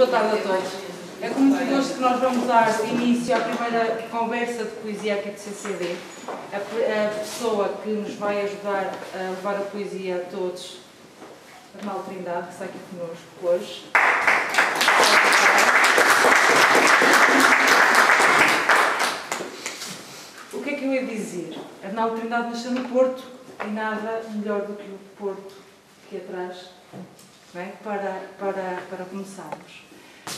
boa tarde a todos. É com muito gosto que nós vamos dar início à primeira conversa de poesia aqui do CCD. A, a pessoa que nos vai ajudar a levar a poesia a todos, Arnaldo Trindade, que está aqui connosco hoje. O que é que eu ia dizer? Arnaldo Trindade nasceu no Porto e nada melhor do que o Porto aqui atrás é? para, para, para começarmos.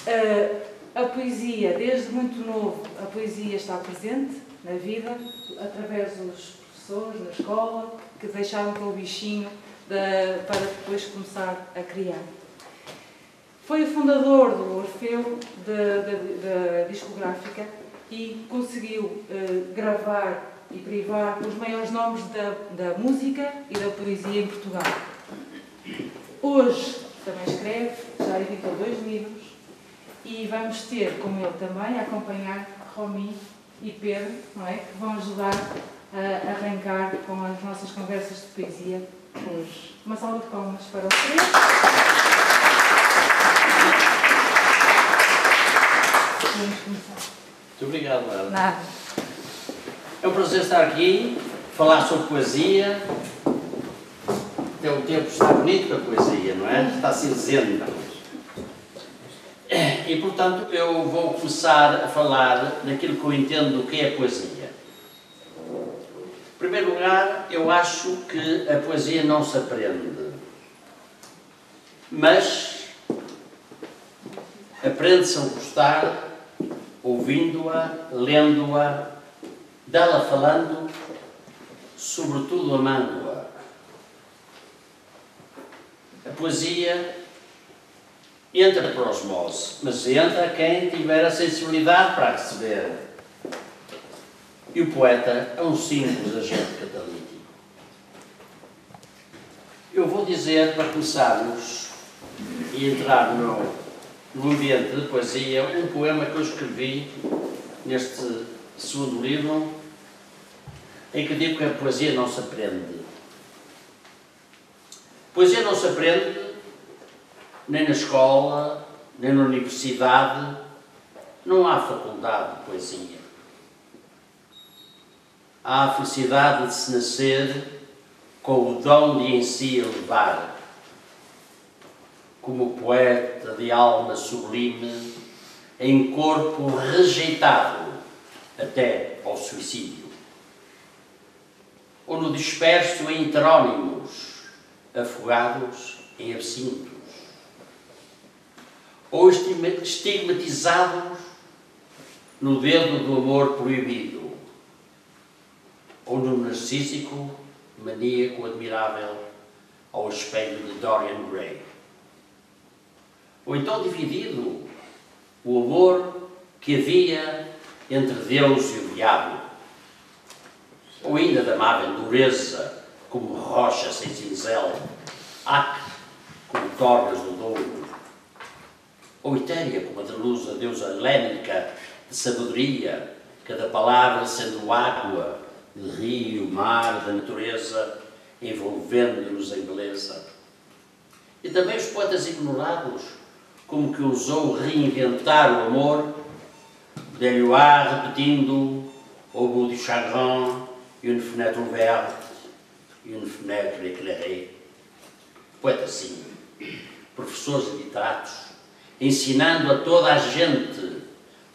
Uh, a poesia, desde muito novo, a poesia está presente na vida, através dos professores na escola, que deixaram aquele bichinho de, para depois começar a criar. Foi o fundador do Orfeu, da discográfica, e conseguiu uh, gravar e privar os maiores nomes da, da música e da poesia em Portugal. Hoje também escreve, já editou dois livros e vamos ter com ele também a acompanhar Romi e Pedro, não é? que vão ajudar a arrancar com as nossas conversas de poesia hoje. Uma salva de palmas para os três. Vamos começar. Muito obrigado, Ana. Nada. É um prazer estar aqui, falar sobre poesia. Até o tempo está bonito para a poesia, não é? Está cinzento. E, portanto, eu vou começar a falar daquilo que eu entendo do que é poesia. Em primeiro lugar, eu acho que a poesia não se aprende, mas aprende-se a gostar ouvindo-a, lendo-a, dela falando, sobretudo amando-a. A poesia entra por osmose, mas entra quem tiver a sensibilidade para receber. E o poeta é um simples agente catalítico. Eu vou dizer, para começarmos e entrar no, no ambiente de poesia, um poema que eu escrevi neste segundo livro, em que digo que a poesia não se aprende. Poesia não se aprende nem na escola, nem na universidade, não há faculdade de poesia. Há a felicidade de se nascer com o dom de em si elevar como poeta de alma sublime, em corpo rejeitado até ao suicídio. Ou no disperso em heterónimos, afogados em absintos. Ou estigmatizados no dedo do amor proibido. Ou no narcísico, maníaco admirável ao espelho de Dorian Gray ou então dividido o amor que havia entre Deus e o diabo, ou ainda da amável dureza como rocha sem cinzel, acre como torres do Douro, ou etérea como a de luz a deusa helénica de sabedoria, cada palavra sendo água, de rio, mar, da natureza, envolvendo-nos em beleza. E também os poetas ignorados, como que ousou reinventar o amor, Deluar repetindo au bout du chagrin, une fenêtre ouverte, une fenêtre éclairée. Poeta assim, professores de literatos, ensinando a toda a gente,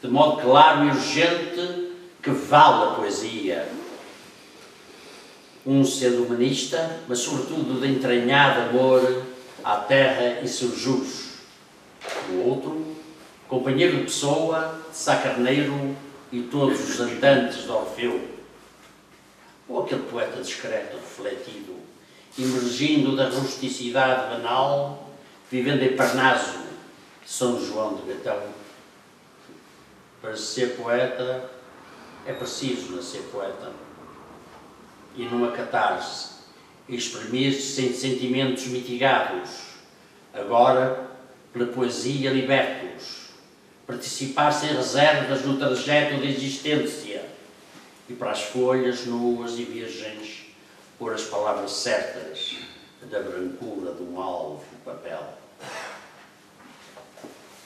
de modo claro e urgente, que vale a poesia. Um sendo humanista, mas sobretudo de entranhado amor à terra e seus jus o outro, companheiro de Pessoa, de Sacarneiro e todos os andantes de Orfeu. Ou aquele poeta discreto, refletido, emergindo da rusticidade banal, vivendo em Parnaso, São João de Gatão. Para ser poeta é preciso nascer poeta e numa catarse exprimir-se sem sentimentos mitigados. Agora, pela poesia libertos, participar sem reservas no trajeto da existência e para as folhas nuas e virgens pôr as palavras certas da brancura de um alvo papel.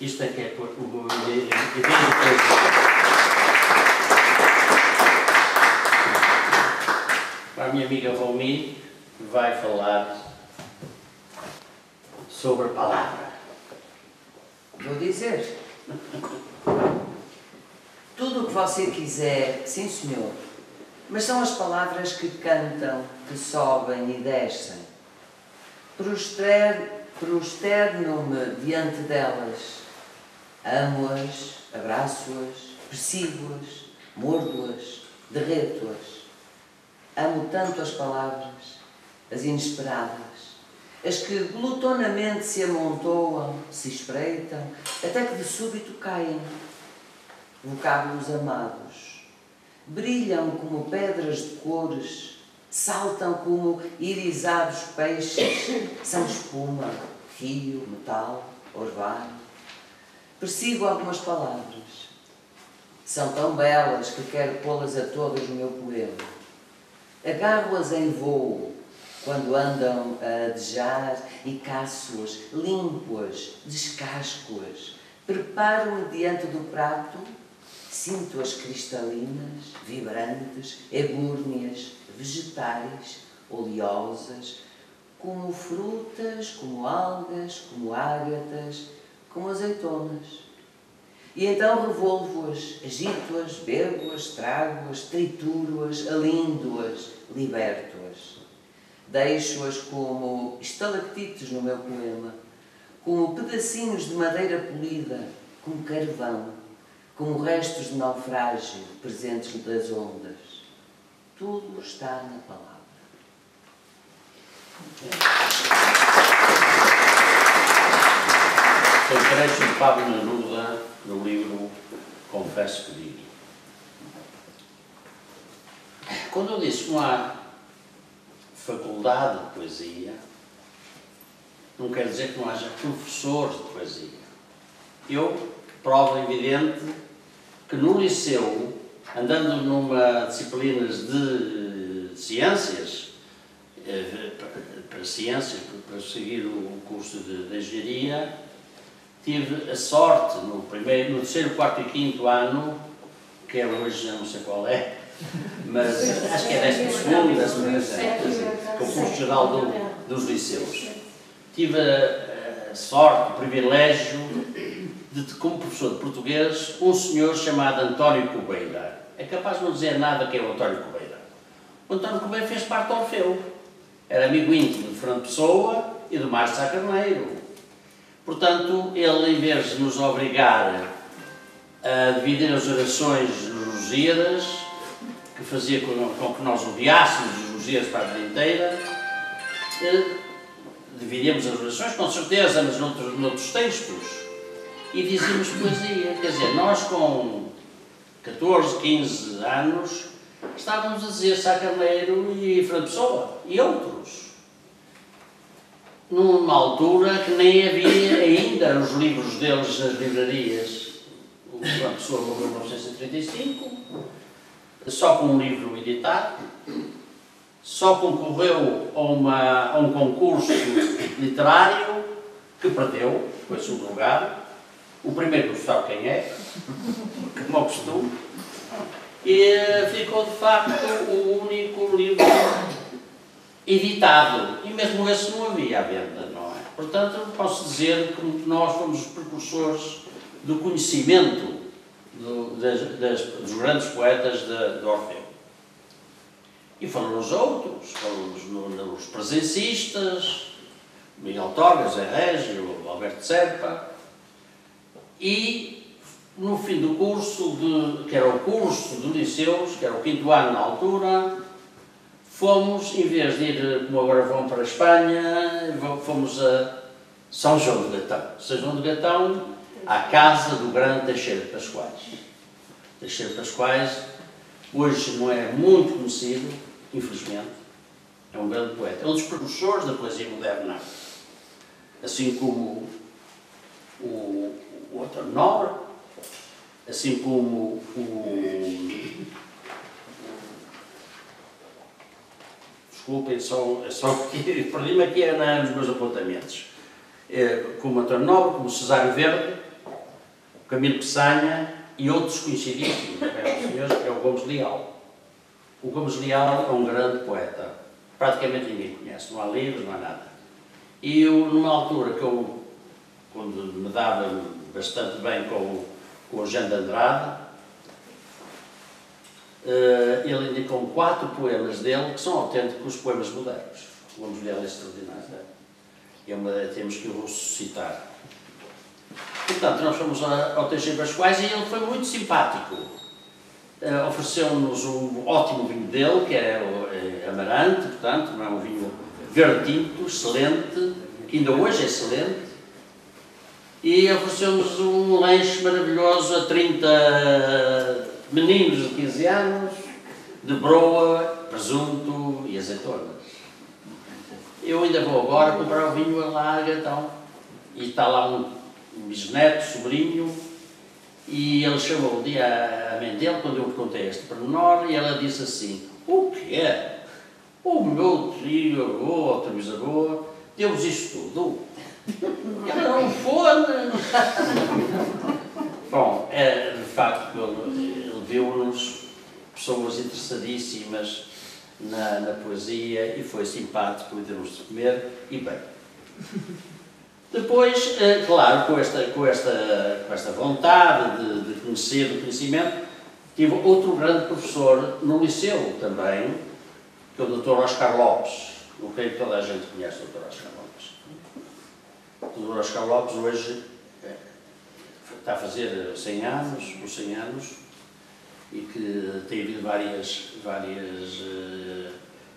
Isto é que é o Para a minha amiga Valmi, vai falar sobre a palavra. Vou dizer. Tudo o que você quiser, sim senhor. Mas são as palavras que cantam, que sobem e descem. Prosterno-me diante delas. Amo-as, abraço-as, persigo-as, mordo-as, derreto-as. Amo tanto as palavras, as inesperadas, as que glutonamente se amontoam, se espreitam, até que de súbito caem. Vocábulos amados, brilham como pedras de cores, saltam como irisados peixes, são espuma, rio, metal, orvalho. Persigo algumas palavras. São tão belas que quero pô-las a todas no meu poema. Agarro-as em voo, quando andam a adejar e caço-as, limpo-as, descasco-as, preparo-me diante do prato, sinto-as cristalinas, vibrantes, ebúrneas, vegetais, oleosas, como frutas, como algas, como ágatas, como azeitonas. E então revolvo-as, agito-as, bebo-as, trago-as, trituro-as, alindo-as, liberto-as. Deixo-as como estalactites no meu poema, como pedacinhos de madeira polida, como carvão, como restos de naufrágio presentes das ondas. Tudo está na palavra. Tem trecho de Pablo Neruda no livro Confesso que Digo. Quando eu disse há faculdade de poesia, não quer dizer que não haja professores de poesia. Eu, prova evidente, que no liceu, andando numa disciplinas de ciências, eh, para ciências, para seguir o curso de, de engenharia, tive a sorte no primeiro, no terceiro, quarto e quinto ano, que é hoje, não sei qual é, mas acho que é décimo segundo, décimo terceiro, concurso geral do, dos liceus. Tive a, a sorte, o privilégio de, como professor de português, um senhor chamado António Cobeira. É capaz de não dizer nada que é o António Cobeira. O António Cobeira fez parte do Orfeu. Era amigo íntimo de Fernando Pessoa e do Márcio Sá Carneiro Portanto, ele, em vez de nos obrigar a dividir as orações Lusíadas, que fazia com, que nós odiássemos os Lusíadas para a vida inteira, eh, dividíamos as orações, com certeza, mas noutros, noutros textos, e dizíamos poesia. Quer dizer, nós com 14, 15 anos, estávamos a dizer Sá Carneiro e Fernando Pessoa, e outros numa altura que nem havia ainda os livros deles nas livrarias. O Pessoa morreu em 1935, só com um livro editado, só concorreu a, uma, a um concurso literário que perdeu, foi segundo lugar. O primeiro não sabe quem é, como costume, e ficou de facto o único livro editado. E mesmo esse não havia à venda, não é? Portanto, posso dizer que nós fomos os precursores do conhecimento do, das, das, dos grandes poetas de, de Orfeu. E foram os outros, foram os, os presencistas, Miguel Torres, Zé Régio, Alberto Serpa, e no fim do curso, de, que era o curso de liceus, que era o quinto ano na altura, fomos, em vez de ir, como agora vão para a Espanha, fomos a São João de Gatão. São João de Gatão, à casa do grande Teixeira de Pascoais. Teixeira de Pascoais, hoje não é muito conhecido, infelizmente, é um grande poeta. É um dos precursores da poesia moderna. Assim como o, o outro Nobre, assim como o desculpem, só, só perdi-me aqui é nos meus apontamentos. É, como António Nobre, como Cesário Verde, Camilo Peçanha e outros conhecidíssimos, é senhor que é o Gomes Leal. O Gomes Leal é um grande poeta, praticamente ninguém conhece, não há livros, não há nada. E eu, numa altura que eu, quando me dava bastante bem com, com o Jean de Andrade, eh, ele indicou quatro poemas dele que são autênticos poemas modernos. O Gomes Leal é extraordinário. É uma, temos que o ressuscitar. Portanto, nós fomos ao Teixeira Bascoais e ele foi muito simpático. Eh, Ofereceu-nos um ótimo vinho dele, que é o eh, Amarante, portanto, não é um vinho verde tinto, excelente, que ainda hoje é excelente. E ofereceu-nos um lanche maravilhoso a 30 meninos de 15 anos, de broa, presunto e azeitonas. Eu ainda vou agora comprar o vinho lá, então, e está lá um, um bisneto, sobrinho, e ele chamou um dia a mãe dele, quando eu contei este pormenor, e ela disse assim, o quê? O meu tio, avô, outra bisavô, deu-vos isto tudo? Ele não fone! Bom, é de facto que ele, ele viu-nos pessoas interessadíssimas na, na poesia e foi simpático e deu-nos de comer e bem. Depois, eh, claro, com esta, com esta, com esta vontade de, de conhecer, do conhecimento, tive outro grande professor no liceu também, que é o Dr. Oscar Lopes. Eu creio que toda a gente conhece o Dr. Oscar Lopes. O Dr. Oscar Lopes hoje eh, está a fazer 100 anos, os 100 anos, e que tem havido várias, várias eh,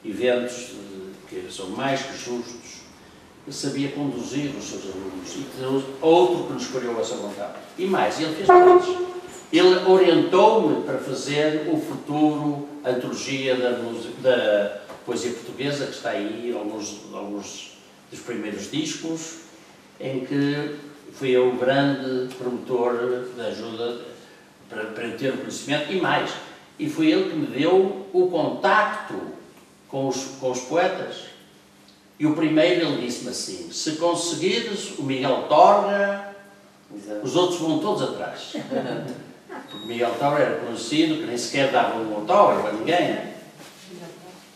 eventos eh, que são mais que justos ele sabia conduzir os seus alunos e Deus, outro que nos escolheu essa vontade. E mais, ele fez todos. Ele orientou-me para fazer o futuro antologia da, da poesia portuguesa, que está aí, alguns, alguns dos primeiros discos, em que fui eu o grande promotor da ajuda para, para eu ter o conhecimento e mais. E foi ele que me deu o contacto com os, com os poetas. E o primeiro ele disse-me assim: se conseguires o Miguel Torga, os outros vão todos atrás. Porque Miguel Torga era conhecido, que nem sequer dava um autógrafo a ninguém.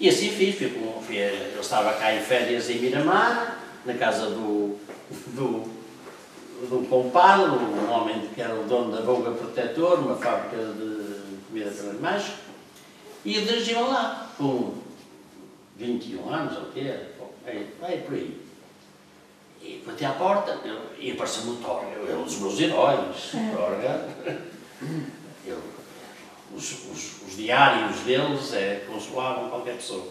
E assim fiz. Fui, fui, eu estava cá em férias em Miramar, na casa do, do, do compadre, um homem que era o dono da Boga Protetor, uma fábrica de comida para animais, e eu dirigi-me lá com 21 anos, ou o quê? Vai, vai por aí. E bati à porta eu- e apareceu-me o Torga, é um dos meus heróis. Torga. Eu, os, os, os diários deles é, consolavam qualquer pessoa.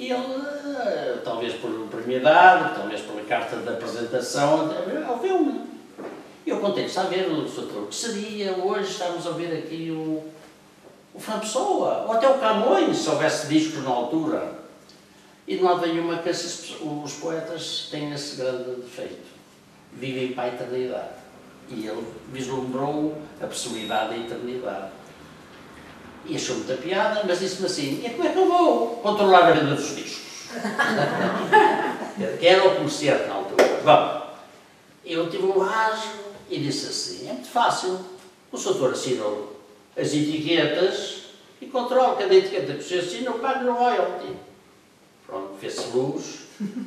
E ele, talvez por, idade, talvez pela carta de apresentação, ouviu-me. Eu contei, está a ver, o Sr. que seria hoje estarmos a ver aqui o, o Fran Pessoa, ou até o Camões, se houvesse discos na altura. E não há nenhuma que esses, os poetas têm esse grande defeito. Vivem para a eternidade. E ele vislumbrou a possibilidade da eternidade. E achou muita piada, mas disse-me assim, e como é que eu vou controlar a venda dos discos? que era o concerto na altura. Bom, eu tive um rasgo e disse assim, é muito fácil. O doutor assinou as etiquetas e controla cada etiqueta que você assina, eu pago no royalty. Pronto, fez-se luz,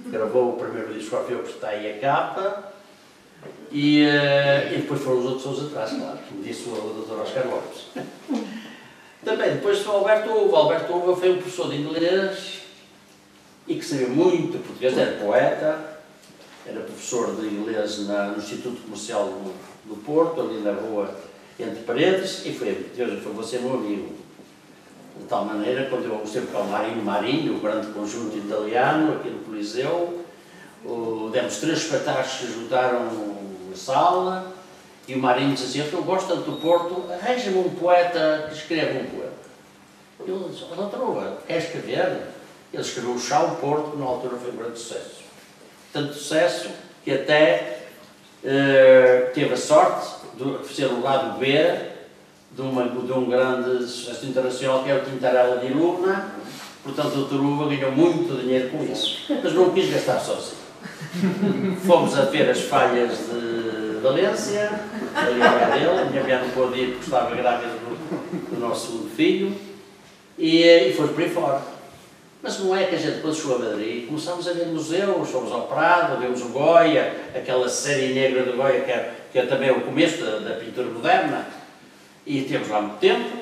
gravou o primeiro disco ao filme, está aí a capa, e, eh, e depois foram os outros atrás, claro, como disse o Dr. Oscar Lopes. Também, depois foi o Alberto. O Alberto Uva foi um professor de inglês e que sabia muito português, era poeta, era professor de inglês na- no Instituto Comercial do, do Porto, ali na rua Entre Paredes, e foi, Deus, foi você meu amigo. De tal maneira, quando eu esteve com o Marinho Marinho, o grande conjunto italiano, aqui no Coliseu, demos três espetáculos que juntaram na sala, e o Marinho disse assim, eu gosto tanto do Porto, arranja-me um poeta que escreva um poema. Eu disse, oh, doutor quer escrever? Ele escreveu o Chão Porto, que na altura foi um grande sucesso. Tanto sucesso que até eh, teve a sorte de ser o lado B de, uma, de um grande sucesso internacional que é o Tintarela de Luna. Portanto, o Dr. Uva ganhou muito dinheiro com isso. Mas não quis gastar sozinho. Fomos a ver as falhas de Valência, ali ao dele, a minha mulher não pôde ir porque estava grávida do, do nosso filho, e, e fomos por aí fora. Mas não é que a gente, depois chegou a Madrid, começámos a ver museus, fomos ao Prado, vemos o Goya, aquela série negra do Goya, que é, que é também o começo da, da pintura moderna, e temos lá muito tempo,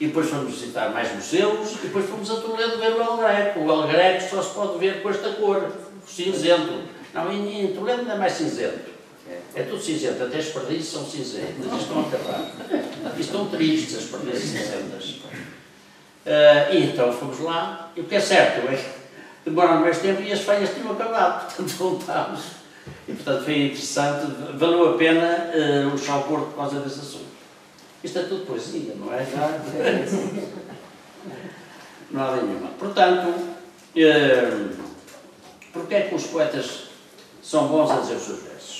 e depois fomos visitar mais museus, e depois fomos a Toledo ver o El Greco. O El Greco só se pode ver com esta cor, cinzento. Não, em, em Toledo não é mais cinzento. É tudo cinzento, até as perdizes são cinzentas, estão a acabar. Estão tristes as perdizes cinzentas. Uh, e então fomos lá, e o que é certo é que demoraram mais tempo e as feias tinham acabado, portanto voltámos. E portanto foi interessante, valeu a pena uh, o chão por causa desse assunto. Isto é tudo poesia, não é? Não há nenhuma. Portanto, uh, porquê é que os poetas são bons a dizer os seus versos?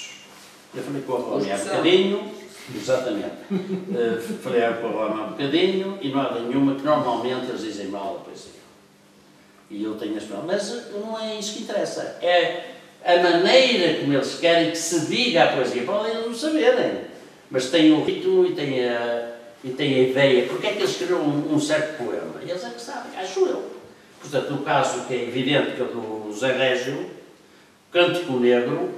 Eu falei com a Roma há bocadinho, exatamente. Uh, falei com a Roma há bocadinho e não há nenhuma que normalmente eles dizem mal a poesia. E eu tenho as Mas não é isso que interessa. É a maneira como eles querem que se diga a poesia. Podem não saberem mas tem o ritmo e tem a, e tem a ideia. Porque é que eles escreveram um, um, certo poema? Eles é que sabem, acho eu. Portanto, no caso que é evidente, que é do Zé Régio, Cântico Negro,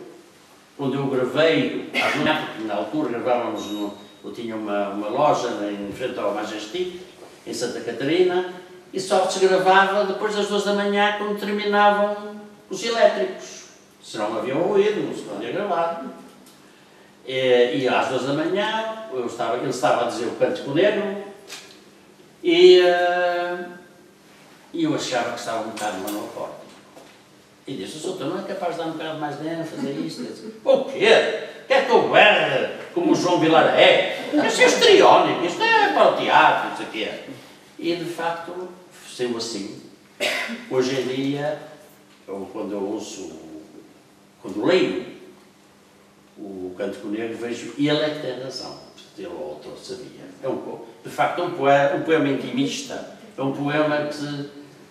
onde eu gravei, porque na altura gravávamos, no, eu tinha uma, uma loja em frente ao Majestic, em Santa Catarina, e só se gravava depois das duas da manhã, quando terminavam os elétricos. Se não havia ouvido, não se podia gravar. E, e às duas da manhã, eu estava, ele estava a dizer o Cântico Negro, e, uh, e eu achava que estava um bocado monocórdico. E disse, o senhor não é capaz de dar um bocado mais de ênfase a isto? O quê? Quer que eu erre como o João Vilar é? Isso é histriónico, isto é para o teatro, isso aqui é. E de facto, sendo assim, hoje em dia, ou quando eu ouço, quando leio o Cântico Negro, vejo, e ele é que tem razão, ele o autor sabia. É um, de facto, é um poema, um poema intimista, é um poema que,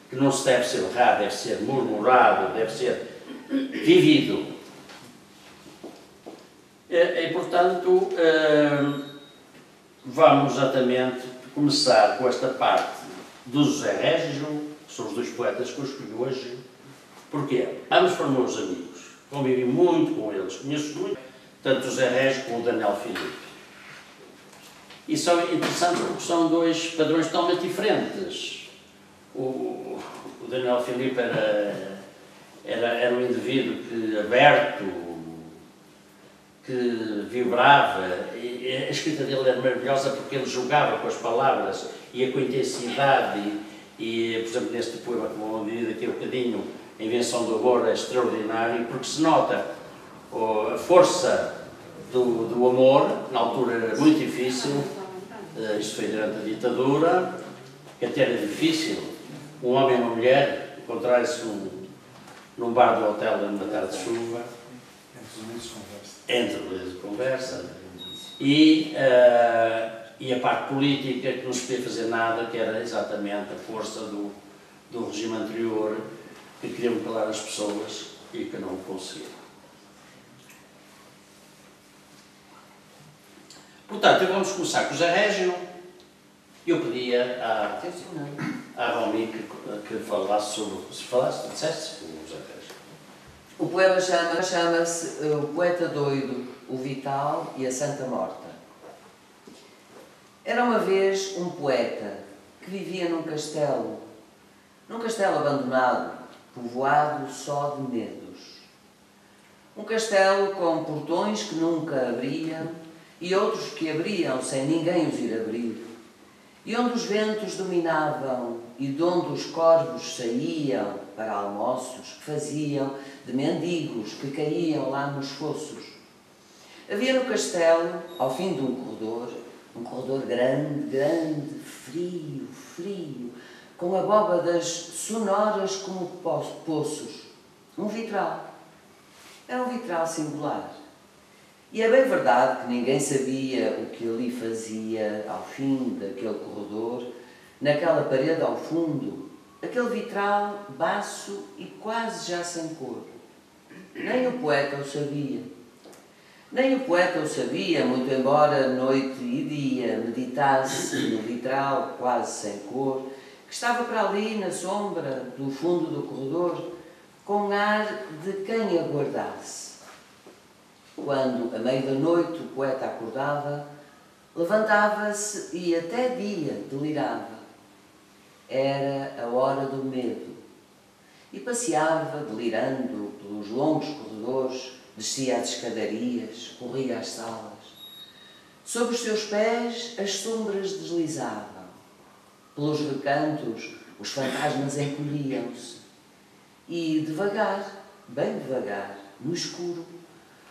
que não se deve errado, deve ser murmurado, deve ser vivido. E, e portanto, hum, vamos exatamente começar com esta parte do José Régio, que são os dois poetas que eu escolhi hoje. Porquê? Ambos foram meus amigos, convivi muito com eles, conheço muito tanto o Zé Régio como o Daniel Filipe. E são interessantes porque são dois padrões totalmente diferentes. O, o Daniel Filipe era, era, era um indivíduo que, aberto, que vibrava. E a escrita dele era maravilhosa porque ele jogava com as palavras, ia com intensidade. E, e por exemplo, neste poema que vou ler daqui a um bocadinho, a invenção do amor é extraordinário porque se nota a força do, do amor, na altura era muito difícil, uh, foi durante a ditadura, que até era difícil um homem e uma mulher encontrarem-se num, num bar do hotel numa tarde de chuva. Entre de conversa. E, uh, e a parte política que não se podia fazer nada, que era exatamente a força do, do regime anterior, que queriam calar as pessoas e que não conseguiram. Portanto, vamos começar com o Zé Régio. Eu pedia à, à Romi que, que falasse sobre. Se falasse, dissesse o Zé Régio. O poema chama-se chama uh, O Poeta Doido, o Vital e a Santa Morta. Era uma vez um poeta que vivia num castelo, num castelo abandonado, povoado só de medos. Um castelo com portões que nunca abriam e outros que abriam sem ninguém os ir abrir, e onde os ventos dominavam e de onde os corvos saíam para almoços que faziam de mendigos que caíam lá nos fossos. Havia no castelo, ao fim de um corredor, um corredor grande, grande, frio, frio, com abóbadas sonoras como poços, um vitral. Era um vitral singular e é bem verdade que ninguém sabia o que ali fazia ao fim daquele corredor, naquela parede ao fundo, aquele vitral baço e quase já sem cor. Nem o poeta o sabia. Nem o poeta o sabia, muito embora noite e dia meditasse no vitral, quase sem cor, que estava para ali na sombra do fundo do corredor, com ar de quem aguardasse. Quando, a meio da noite, o poeta acordava, levantava-se e até dia delirava. Era a hora do medo. E passeava, delirando, pelos longos corredores, descia as escadarias, corria as salas. Sob os seus pés as sombras deslizavam. Pelos recantos os fantasmas encolhiam-se. E devagar, bem devagar, no escuro,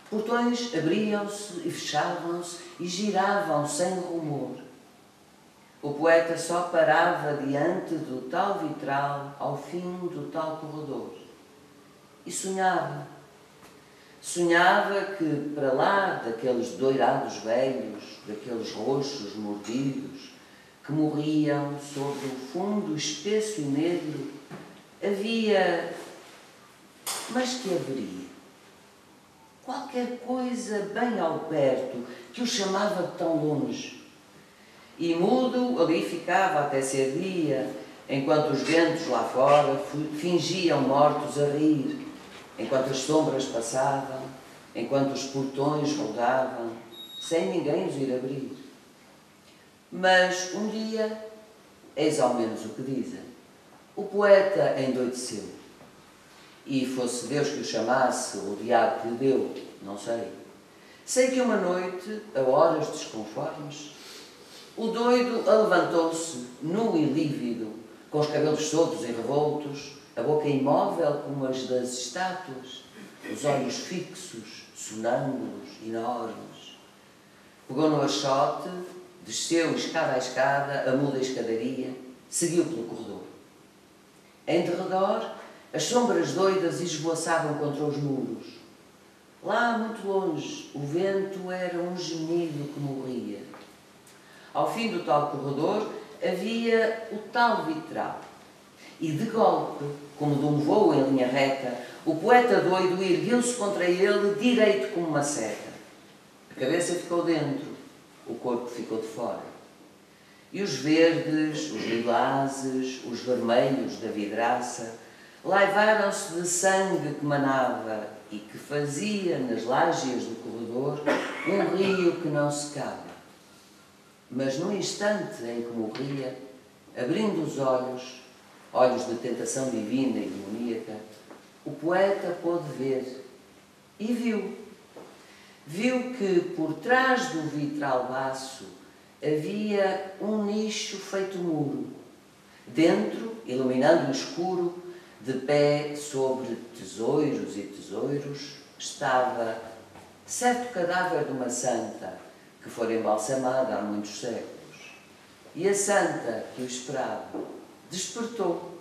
portões abriam-se e fechavam-se e giravam sem rumor. O poeta só parava diante do tal vitral ao fim do tal corredor e sonhava Sonhava que, para lá daqueles doirados velhos, daqueles roxos mordidos, que morriam sobre o fundo espesso e negro, havia. Mas que haveria? Qualquer coisa bem ao perto que o chamava tão longe. E mudo ali ficava até ser dia, enquanto os ventos lá fora fingiam mortos a rir enquanto as sombras passavam, enquanto os portões rodavam, sem ninguém os ir abrir. Mas um dia, eis ao menos o que dizem, o poeta endoideceu. E fosse Deus que o chamasse, o diabo que lhe deu, não sei. Sei que uma noite, a horas desconformes, o doido levantou-se, nu e lívido, com os cabelos soltos e revoltos, a boca imóvel como as das estátuas, os olhos fixos, sonâmbulos, enormes. Pegou no achote, desceu escada a escada, a muda escadaria, seguiu pelo corredor. Em derredor, as sombras doidas esvoaçavam contra os muros. Lá, muito longe, o vento era um gemido que morria. Ao fim do tal corredor havia o tal vitral. E de golpe, como de um voo em linha reta, o poeta doido ergueu-se contra ele, direito como uma seta. A cabeça ficou dentro, o corpo ficou de fora. E os verdes, os lilazes, os vermelhos da vidraça laivaram-se de sangue que manava e que fazia nas lágeas do corredor um rio que não secava. Mas no instante em que morria, abrindo os olhos, olhos de tentação divina e demoníaca, o poeta pôde ver e viu. Viu que por trás do vitral baço havia um nicho feito muro. Dentro, iluminando o escuro, de pé sobre tesouros e tesouros, estava certo cadáver de uma santa que fora embalsamada há muitos séculos. E a santa que o esperava despertou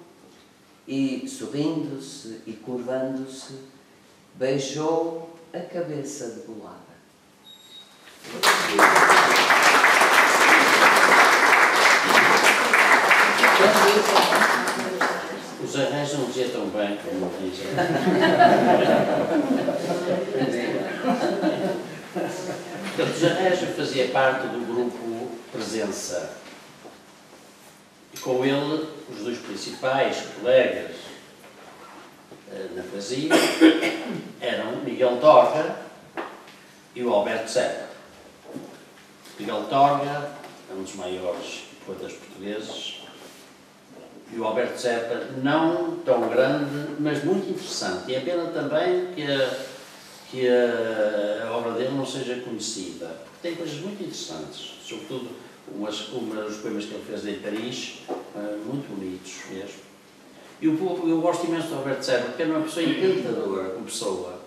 e, sorrindo-se e curvando-se, beijou a cabeça debulada. Os arranjos não dizia tão bem como dizem. Portanto, arranjos fazia parte do grupo Presença com ele, os dois principais colegas uh, na poesia eram Miguel Torga e o Alberto Serra. Miguel Torga é um dos maiores poetas portugueses e o Alberto Serra não tão grande, mas muito interessante. E é pena também que a, que a, obra dele não seja conhecida, tem coisas muito interessantes, sobretudo umas, umas, os poemas que ele fez em Paris, uh, muito bonitos mesmo. E eu, eu gosto imenso do Alberto Serra, porque é uma pessoa encantadora como pessoa.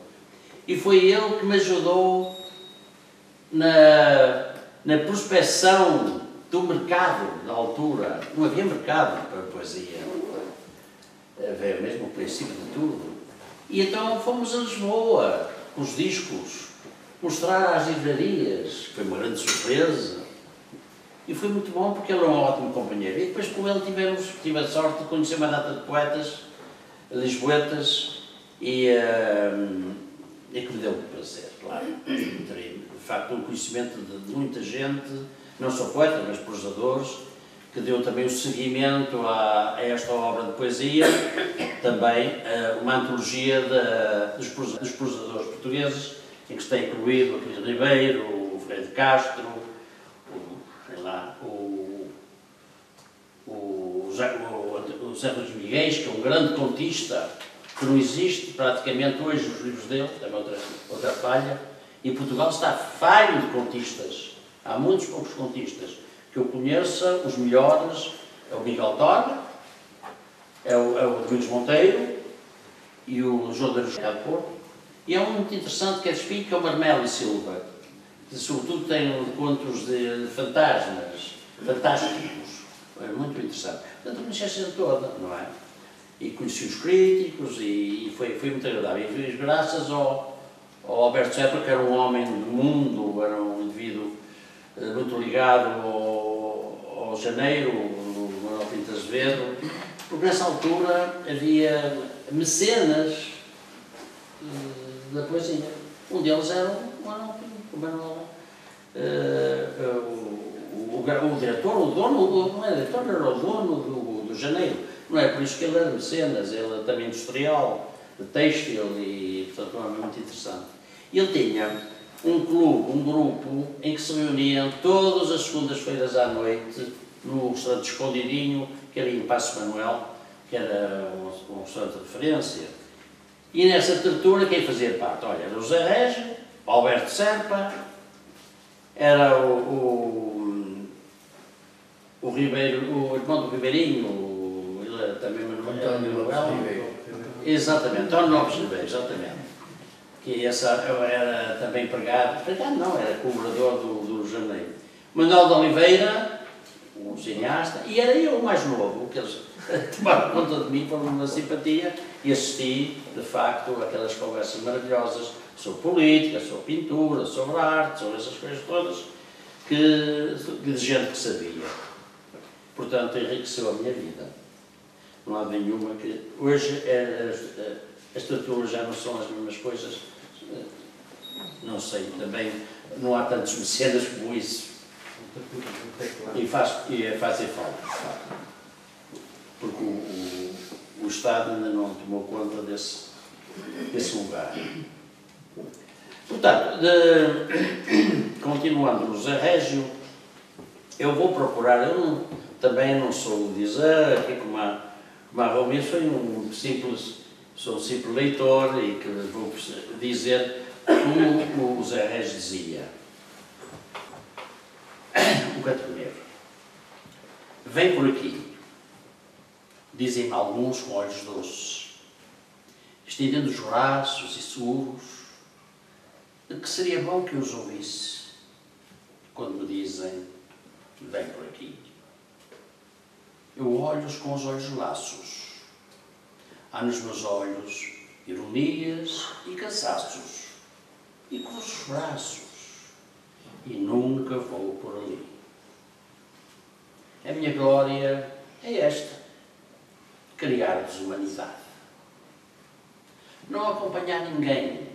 E foi ele que me ajudou na, na prospecção do mercado da altura. Não havia mercado para a poesia. Havia mesmo o princípio de tudo. E então fomos a Lisboa com os discos, mostrar às livrarias. Foi uma grande surpresa e foi muito bom porque ele é um ótimo companheiro. E depois com ele tivemos, tive a sorte de conhecer uma data de poetas lisboetas e, uh, e que me deu prazer, claro, muito facto um conhecimento de muita gente, não só poetas, mas prosadores, que deu também o seguimento a, a esta obra de poesia, também uh, uma antologia de, dos, dos prosadores portugueses, em que está incluído o Cris Ribeiro, o Freire Castro, o, lá, o, o, o, o Zé Luís Miguel, que é um grande contista, que não existe praticamente hoje nos livros dele, também outra, outra falha, e Portugal está falho de contistas. Há muitos poucos contistas. Que eu conheça, os melhores, é o Miguel Torre, é o, é o Domingos Monteiro e o João da José Porto. E é um muito interessante que é Espinho, que é o Marmelo e Silva, que sobretudo tem contos de fantasmas, fantásticos. É muito interessante. Portanto, a gente toda, não é? E conheci os críticos e, e foi, foi muito agradável. E graças ao, ao Alberto Serpa, que era um homem do mundo, era um indivíduo muito ligado ao, ao janeiro, no Manuel Pinto Azevedo, porque nessa altura havia mecenas eh, da poesia. Um deles era o Manuel Pinto, o Manuel, uh, o, o, o, diretor, o dono, não é diretor, era o dono do, do janeiro. Não é por isso que ele era mecenas, ele era também industrial, de têxtil e, portanto, um homem muito interessante. Ele tinha um clube, um grupo, em que se reuniam todas as segundas-feiras à noite no restaurante Escondidinho, que era em Passo Manuel, que era um, um restaurante de referência. E nessa tertura quem fazia parte? Olha, era o Zé Régio, Alberto Serpa, era o, o, o, Ribeiro, o irmão do Ribeirinho, ele era também Manuel. António Ribeiro. Exatamente, António Lopes Ribeiro, exatamente que essa era também pregado, pregado não, era colaborador do, do Janeiro. Manuel de Oliveira, um cineasta, e era eu o mais novo, que eles tomaram conta de mim, foram uma simpatia, e assisti, de facto, aquelas conversas maravilhosas sobre política, sobre pintura, sobre arte, sobre essas coisas todas, que, de gente que sabia. Portanto, enriqueceu a minha vida. Não há nenhuma que. Hoje, é, é, as terturas já não são as mesmas coisas não sei, também não há tantos mecenas como isso. E faz, e é fazer falta, porque o, o, o, Estado ainda não tomou conta desse, desse lugar. Portanto, de, continuando no Zé Régio, eu vou procurar, eu não, também não sou dizer, aqui como a, como a Romir, sou um simples, sou um simples leitor e que vou dizer como o Zé Reis dizia, o cantoneiro, vem por aqui, dizem-me alguns com olhos doces, estendendo os braços e seguros, que seria bom que os ouvisse quando me dizem, vem por aqui. Eu olho-os com os olhos laços. Há nos meus olhos ironias e cansaços e com os braços e nunca vou por ali. A minha glória é esta: criar desumanidade. Não acompanhar ninguém,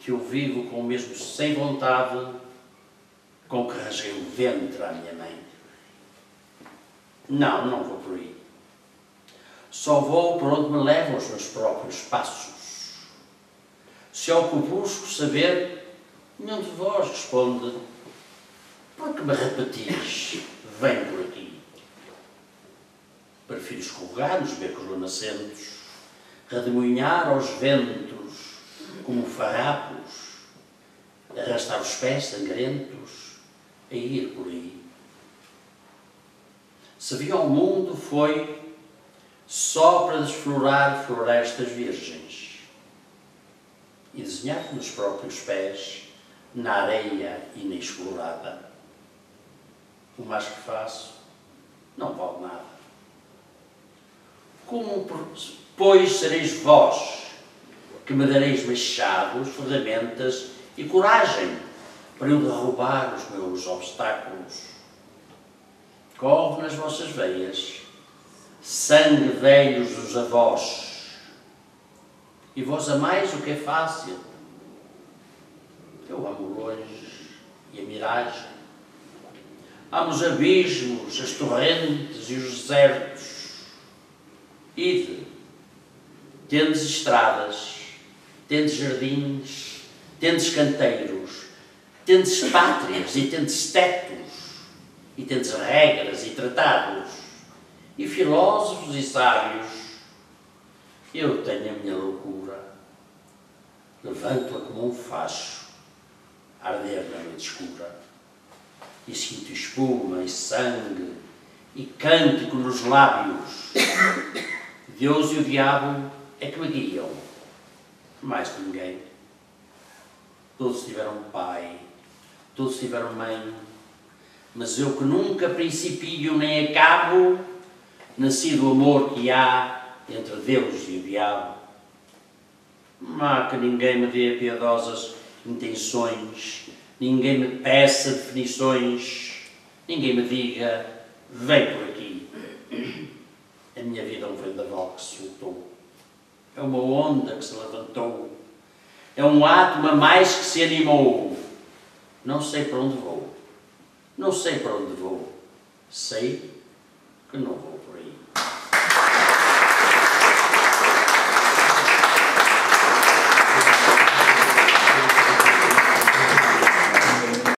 que eu vivo com o mesmo sem vontade com que rasguei o ventre à minha mãe. Não, não vou por aí. Só vou por onde me levam os meus próprios passos se ao que busco saber, nenhum de vós responde, porque me repetis, vem por aqui. Prefiro escorregar nos becos renascentos, redemoinhar aos ventos como farrapos, arrastar os pés sangrentos a ir por aí. Se vi ao mundo foi só para desflorar florestas virgens e desenhar nos próprios pés, na areia inexplorada. O mais que faço não vale nada. Como, pois, sereis vós que me dareis machados, ferramentas e coragem para eu derrubar os meus obstáculos. Corre nas vossas veias sangue velhos dos avós e vós amais o que é fácil. Eu amo longe e a miragem. Amo os abismos, as torrentes e os desertos. Ide, tendes estradas, tendes jardins, tendes canteiros, tendes pátrias e tendes tetos, e tendes regras e tratados, e filósofos e sábios. Eu tenho a minha loucura. Levanto-a como um facho, arder na noite escura e sinto espuma e sangue e cântico nos lábios. Deus e o diabo é que me guiam, mais que ninguém. Todos tiveram pai, todos tiveram mãe, mas eu que nunca principio nem acabo, nasci do amor que há entre Deus e o diabo. Há que ninguém me dê piedosas intenções ninguém me peça definições, ninguém me diga, vem por aqui. A minha vida é um vendaval que se soltou, é uma onda que se levantou, é um átomo a mais que se animou. Não sei para onde vou, não sei para onde vou, sei que não vou.